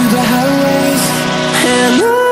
through the highways And on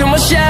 Till my shadow